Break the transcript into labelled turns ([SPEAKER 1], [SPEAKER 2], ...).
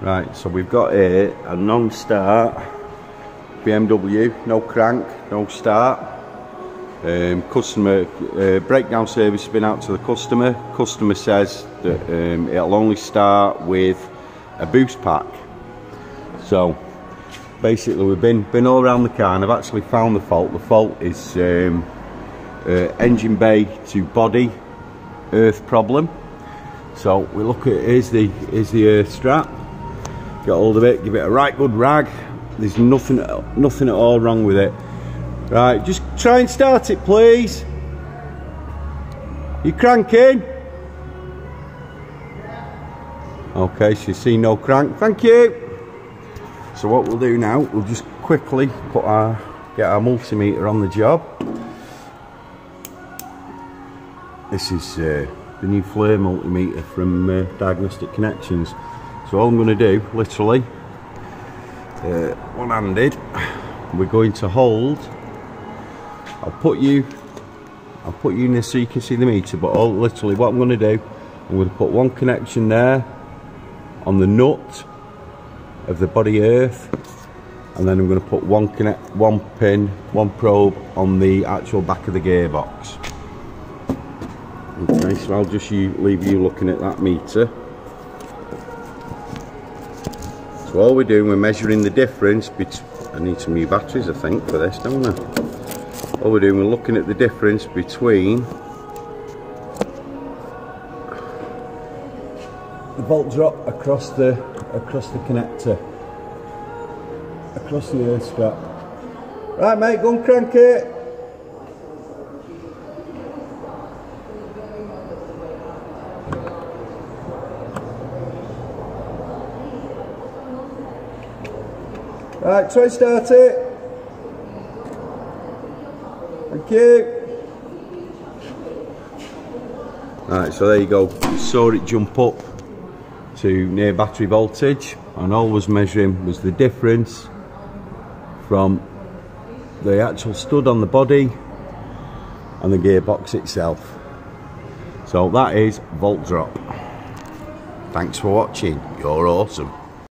[SPEAKER 1] Right, so we've got here a non-start BMW, no crank, no start. Um, customer uh, breakdown service has been out to the customer. Customer says that um, it'll only start with a boost pack. So basically we've been been all around the car and I've actually found the fault. The fault is um, uh, engine bay to body earth problem. So we look at here's the here's the earth strap. Get hold of it, give it a right good rag. There's nothing nothing at all wrong with it. Right, just try and start it please. You cranking? Okay, so you see no crank. Thank you. So what we'll do now, we'll just quickly put our get our multimeter on the job. This is uh, the new flare multimeter from uh, Diagnostic Connections. So all I'm going to do, literally, uh, one-handed, we're going to hold. I'll put you, I'll put you in this so you can see the meter. But all literally, what I'm going to do, I'm going to put one connection there on the nut of the body earth and then I'm going to put one connect one pin one probe on the actual back of the gearbox okay so I'll just you, leave you looking at that meter so all we're doing we're measuring the difference between I need some new batteries I think for this don't I? All we're doing we're looking at the difference between the volt drop across the across the connector across the earth strap right mate go and crank it right try start it. Thank you. Right, so there you go. Saw it jump up to near battery voltage and all was measuring was the difference from the actual stud on the body and the gearbox itself. So that is volt drop. Thanks for watching. You're awesome